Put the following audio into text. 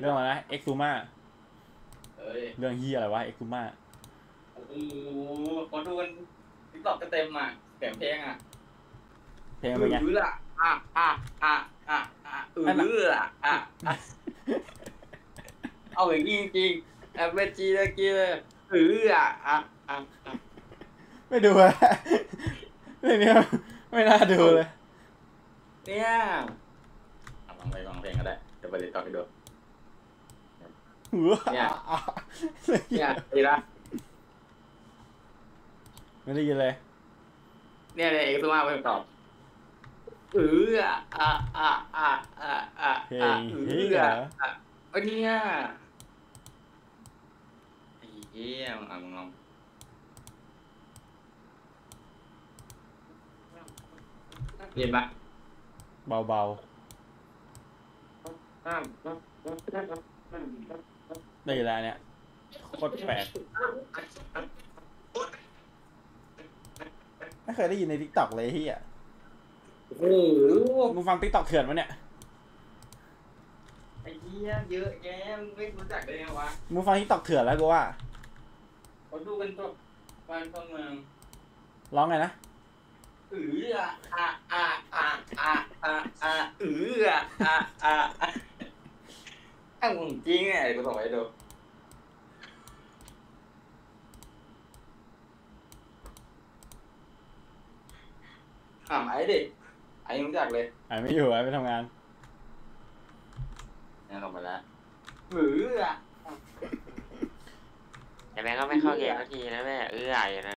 เรื่องอะไรนะเอ็กซูมาเอ้ยเรื่องเฮียอะไรวะเอ็กซูมาโอ้โหคนดูกันติ๊กต็อกก็เต็มอะเสียงเพลงอะเพลงเป็นไงอืออะอะอะอะอะอะอืออะอะอะเอาอย่างนี้จริงๆแอบเวจีตะกี้เลยอืออะอะอะอะไม่ดูอะเรื่องนี้ไม่น่าดูเลย เนี่ยเอาลองไปฟังเพลงก็ได้เดี๋ยวไปติ๊กต็อกไปดูหัว เนี่ย เนี่ยดีละไม่ได้ยินเลย เนี่ยเนี่ยเอกซ์มาเป็นตอบอืออะอะอะอะอะอะเพลอะงอืเฮีอยอะเหรอเอ้ยเนี่ยไอ้เหี้ยมึงอะมึงลองเห็นปะเบาๆ ได้ยินแล้วเนี่ยโคตรแปลกไม่เคยได้ยินใน TikTok เลยเฮียโอ้โหมึงฟัง TikTok เถื่อนวะเนี่ยไอ้เหี้ยเยอะแยะมึงไม่รู้จักได้ไงวะมึงฟัง TikTok เถื่อนแล้วกูว่าเขาดูกันตัวบ้านตัวเมืองร้องไงนะอืออะอะอะอะอะอะอะอืออะอะอะ อะไอ้มึงจริงไงกูส่งไปให้ดูถามไอ้ดิไอ้รู้จักเลยไอ้ไม่อยู่ไอ้ไปทำงานเนี่ยส่งไปแล้วอืออะแต่แม่ก็ไม่เข้าเกมสักทีนะแม่ เอื้ออยู่นะ